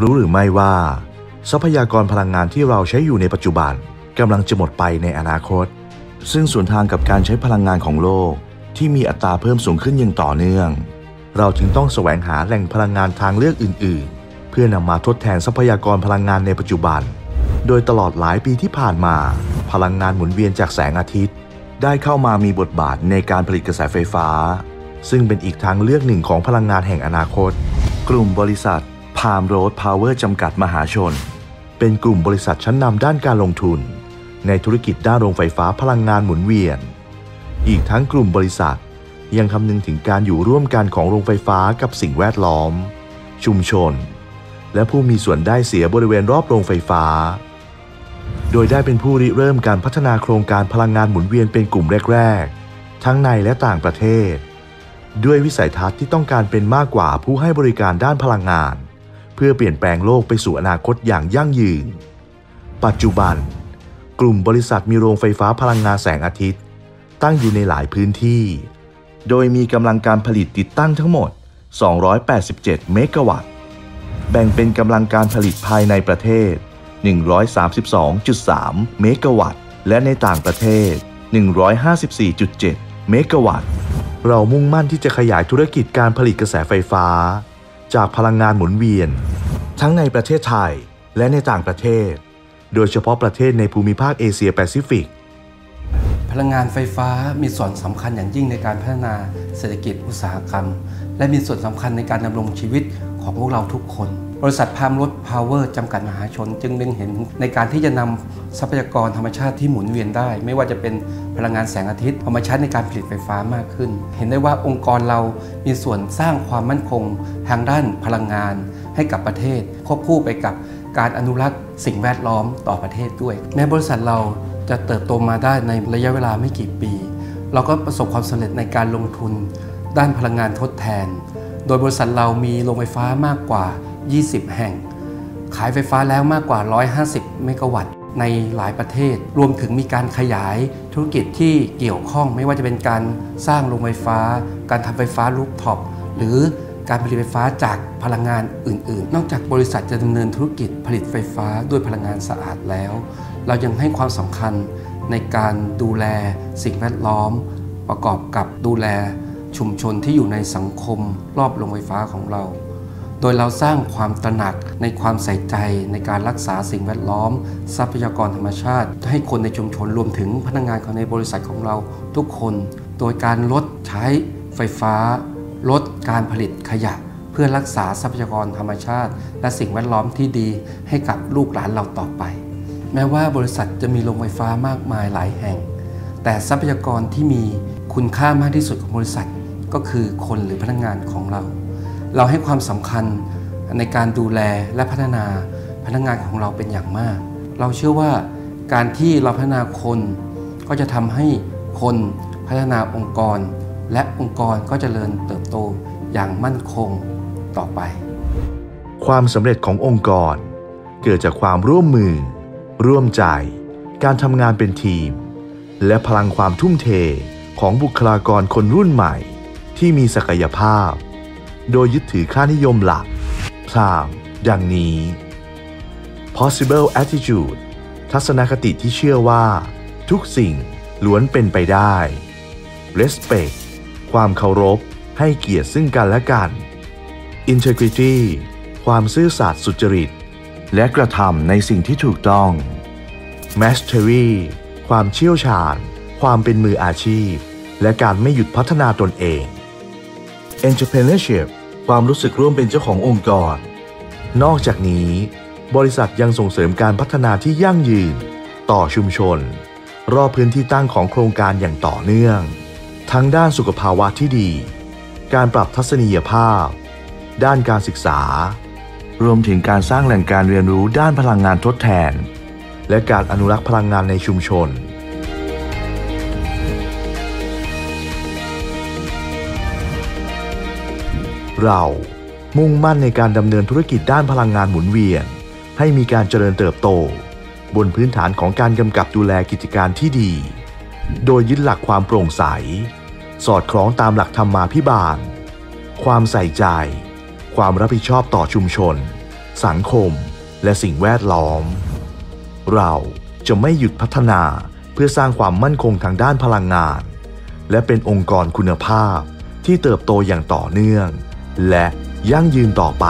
รู้หรือไม่ว่า ทรัพยากรพลังงานที่เราใช้อยู่ในปัจจุบันกำลังจะหมดไปในอนาคต ซึ่งส่วนทางกับการใช้พลังงานของโลกที่มีอัตราเพิ่มสูงขึ้นอย่างต่อเนื่อง เราจึงต้องแสวงหาแหล่งพลังงานทางเลือกอื่น ๆ เพื่อนำมาทดแทนทรัพยากรพลังงานในปัจจุบัน โดยตลอดหลายปีที่ผ่านมา พลังงานหมุนเวียนจากแสงอาทิตย์ ได้เข้ามามีบทบาทในการผลิตกระแสไฟฟ้า ซึ่งเป็นอีกทางเลือกหนึ่งของพลังงานแห่งอนาคต กลุ่มบริษัท Palm Road Power จำกัดมหาชน เป็นกลุ่มบริษัทชั้นนำด้านการลงทุน ในธุรกิจด้านโรงไฟฟ้าพลังงานหมุนเวียน อีกทั้งกลุ่มบริษัทยังคำนึงถึงการอยู่ร่วมกันของโรงไฟฟ้ากับสิ่งแวดล้อม ชุมชน และผู้มีส่วนได้เสียบริเวณรอบโรงไฟฟ้า โดยได้เป็นผู้ริเริ่มการพัฒนาโครงการพลังงานหมุนเวียนเป็นกลุ่มแรก ๆ ทั้งในและต่างประเทศ ด้วยวิสัยทัศน์ที่ต้องการเป็นมากกว่าผู้ให้บริการด้านพลังงาน เพื่อเปลี่ยนแปลงโลกไปสู่อนาคตอย่างยั่งยืน ปัจจุบัน กลุ่มบริษัทมีโรงไฟฟ้าพลังงานแสงอาทิตย์ ตั้งอยู่ในหลายพื้นที่ โดยมีกำลังการผลิตติดตั้งทั้งหมด 287 เมกะวัตต์ แบ่งเป็นกำลังการผลิตภายในประเทศ 132.3 เมกะวัตต์ และในต่างประเทศ 154.7 เมกะวัตต์ เรามุ่งมั่นที่จะขยายธุรกิจการผลิตกระแสไฟฟ้า จากพลังงานหมุนเวียน ทั้งในประเทศไทยและในต่างประเทศ โดยเฉพาะประเทศในภูมิภาคเอเชียแปซิฟิก พลังงานไฟฟ้ามีส่วนสำคัญอย่างยิ่งในการพัฒนาเศรษฐกิจอุตสาหกรรม และมีส่วนสำคัญในการดำรงชีวิตของพวกเราทุกคน บริษัทพามรถพาวเวอร์จำกัดมหาชน จึงเล็งเห็นในการที่จะนำทรัพยากรธรรมชาติที่หมุนเวียนได้ ไม่ว่าจะเป็นพลังงานแสงอาทิตย์เอามาใช้ในการผลิตไฟฟ้ามากขึ้น เห็นได้ว่าองค์กรเรามีส่วนสร้างความมั่นคง ทางด้านพลังงานให้กับประเทศควบคู่ไปกับการอนุรักษ์สิ่งแวดล้อมต่อประเทศด้วย แม้บริษัทเราจะเติบโตมาได้ในระยะเวลาไม่กี่ปี เราก็ประสบความสำเร็จในการลงทุน ด้านพลังงานทดแทน โดยบริษัทเรามีโรงไฟฟ้ามากกว่า 20 แห่ง ขายไฟฟ้าแล้วมากกว่า 150 เมกะวัตต์ในหลายประเทศ รวมถึงมีการขยายธุรกิจที่เกี่ยวข้องไม่ว่าจะเป็นการสร้างโรงไฟฟ้า การทำไฟฟ้าลูฟท็อป หรือการผลิตไฟฟ้าจากพลังงานอื่น ๆ นอกจากบริษัทจะดำเนินธุรกิจผลิตไฟฟ้าด้วยพลังงานสะอาดแล้ว เรายังให้ความสำคัญในการดูแลสิ่งแวดล้อม ประกอบกับดูแลชุมชนที่อยู่ในสังคมรอบโรงไฟฟ้าของเรา โดยเราสร้างความตระหนักในความใส่ใจในการรักษาสิ่งแวดล้อม ทรัพยากรธรรมชาติ ให้คนในชุมชนรวมถึงพนักงานของในบริษัทของเราทุกคน โดยการลดใช้ไฟฟ้า ลดการผลิตขยะ เพื่อรักษาทรัพยากรธรรมชาติ และสิ่งแวดล้อมที่ดีให้กับลูกหลานเราต่อไป แม้ว่าบริษัทจะมีโรงไฟฟ้ามากมายหลายแห่ง แต่ทรัพยากรที่มีคุณค่ามากที่สุดของบริษัทก็คือคนหรือพนักงานของเรา เราให้ความสำคัญในการดูแลและพัฒนาพนักงานของเราเป็นอย่างมาก เราเชื่อว่าการที่เราพัฒนาคนก็จะทำให้คนพัฒนาองค์กร และองค์กรก็จเจริญเติบโตอย่างมั่นคงต่อไป ความสำเร็จขององค์กร เกิดจากความร่วมมือ ร่วมใจ การทำงานเป็นทีม และพลังความทุ่มเทของบุคลากรคนรุ่นใหม่ ที่มีศักยภาพ โดยยึดถือค่านิยมหลักพรามดังนี้ possible attitude ทัศนคติที่เชื่อว่า ทุกสิ่งล้วนเป็นไปได้ respect ความเคารพให้เกียรติซึ่งกันและกัน integrity ความซื่อสัตย์สุจริต และกระทำในสิ่งที่ถูกต้อง mastery ความเชี่ยวชาญ ความเป็นมืออาชีพ และการไม่หยุดพัฒนาตนเอง entrepreneurship ความรู้สึกร่วมเป็นเจ้าขององค์กร นอกจากนี้ บริษัทยังส่งเสริมการพัฒนาที่ยั่งยืน ต่อชุมชน รอบพื้นที่ตั้งของโครงการอย่างต่อเนื่อง ทั้งด้านสุขภาวะที่ดี การปรับทัศนียภาพ ด้านการศึกษา รวมถึงการสร้างแหล่งการเรียนรู้ด้านพลังงานทดแทน และการอนุรักษ์พลังงานในชุมชน เรามุ่งมั่นในการดำเนินธุรกิจด้านพลังงานหมุนเวียน ให้มีการเจริญเติบโต บนพื้นฐานของการกำกับดูแลกิจการที่ดี โดยยึดหลักความโปร่งใส สอดคล้องตามหลักธรรมาภิบาล ความใส่ใจ ความรับผิดชอบต่อชุมชน สังคม และสิ่งแวดล้อม เราจะไม่หยุดพัฒนาเพื่อสร้างความมั่นคงทางด้านพลังงาน และเป็นองค์กรคุณภาพที่เติบโตอย่างต่อเนื่อง และยั่งยืนต่อไป